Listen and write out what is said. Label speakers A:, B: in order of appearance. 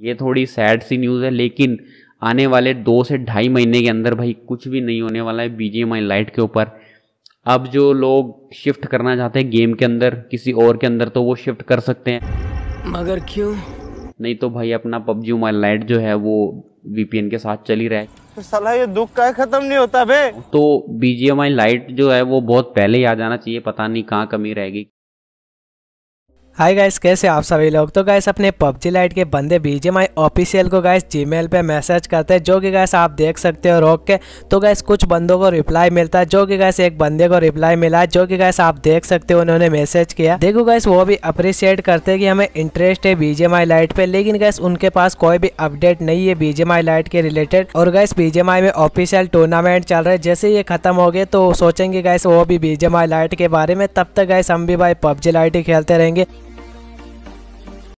A: ये थोड़ी सैड सी न्यूज़ है लेकिन आने वाले दो से ढाई महीने के अंदर भाई कुछ भी नहीं होने वाला है बीजीएमआई लाइट के ऊपर। अब जो लोग शिफ्ट करना चाहते हैं गेम के अंदर किसी और के अंदर तो वो शिफ्ट कर सकते हैं।
B: मगर क्यों?
A: नहीं तो भाई अपना पबजी मोबाइल लाइट जो है वो वीपीएन के साथ चल ही रहा है।
C: तो साला ये दुख का खत्म नहीं होता बे।
A: तो बीजीएमआई लाइट जो है वो बहुत पहले ही आ जाना चाहिए पता नहीं कहाँ कमी रहेगी।
D: हाय गाइस कैसे आप सभी लोग? तो गाइस अपने पबजी लाइट के बंदे बीजेएमआई ऑफिशियल को गाइस जीमेल पे मैसेज करते हैं, जो कि गाइस आप देख सकते हो, रोक के। तो गाइस कुछ बंदों को रिप्लाई मिलता है, जो कि गाइस एक बंदे को रिप्लाई मिला है, जो कि गाइस आप देख सकते हो, उन्होंने मैसेज किया देखो गाइस वो भी अप्रिशिएट करते हैं कि हमें इंटरेस्ट है बीजेएमआई लाइट पे, लेकिन गैस उनके पास कोई भी अपडेट नहीं है बीजेएमआई लाइट के रिलेटेड और गाइस बीजेएमआई में ऑफिशियल टूर्नामेंट चल रहे जैसे ये खत्म हो गए तो सोचेंगे गैस वो भी बीजेएमआई लाइट के बारे में। तब तक गैस हम भी भाई पबजी लाइट ही खेलते रहेंगे।